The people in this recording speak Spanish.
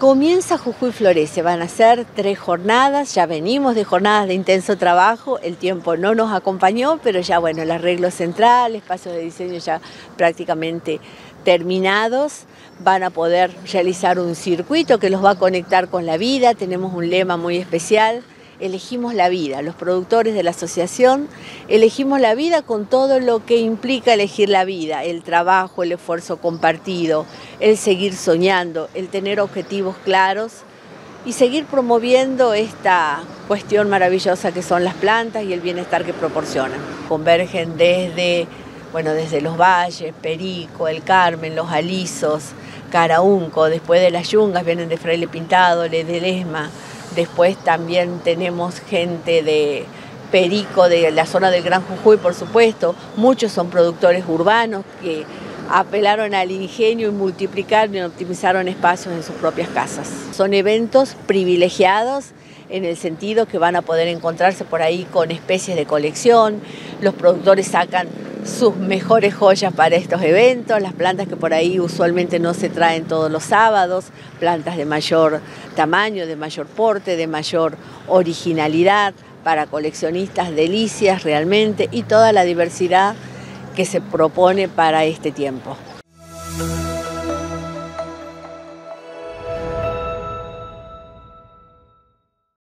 Comienza Jujuy Florece, van a ser tres jornadas, ya venimos de jornadas de intenso trabajo, el tiempo no nos acompañó, pero ya bueno, el arreglo central, espacios de diseño ya prácticamente terminados, van a poder realizar un circuito que los va a conectar con la vida, tenemos un lema muy especial, elegimos la vida, los productores de la asociación elegimos la vida con todo lo que implica elegir la vida, el trabajo, el esfuerzo compartido, el seguir soñando, el tener objetivos claros y seguir promoviendo esta cuestión maravillosa que son las plantas y el bienestar que proporcionan. Convergen desde, bueno, desde los valles, Perico, El Carmen, Los Alisos, Caraunco, después de las yungas vienen de Fraile Pintado, Ledesma, Después también tenemos gente de Perico, de la zona del Gran Jujuy, por supuesto. Muchos son productores urbanos que apelaron al ingenio y multiplicaron y optimizaron espacios en sus propias casas. Son eventos privilegiados en el sentido que van a poder encontrarse por ahí con especies de colección, los productores sacan sus mejores joyas para estos eventos, las plantas que por ahí usualmente no se traen todos los sábados, plantas de mayor tamaño, de mayor porte, de mayor originalidad, para coleccionistas delicias realmente y toda la diversidad que se propone para este tiempo.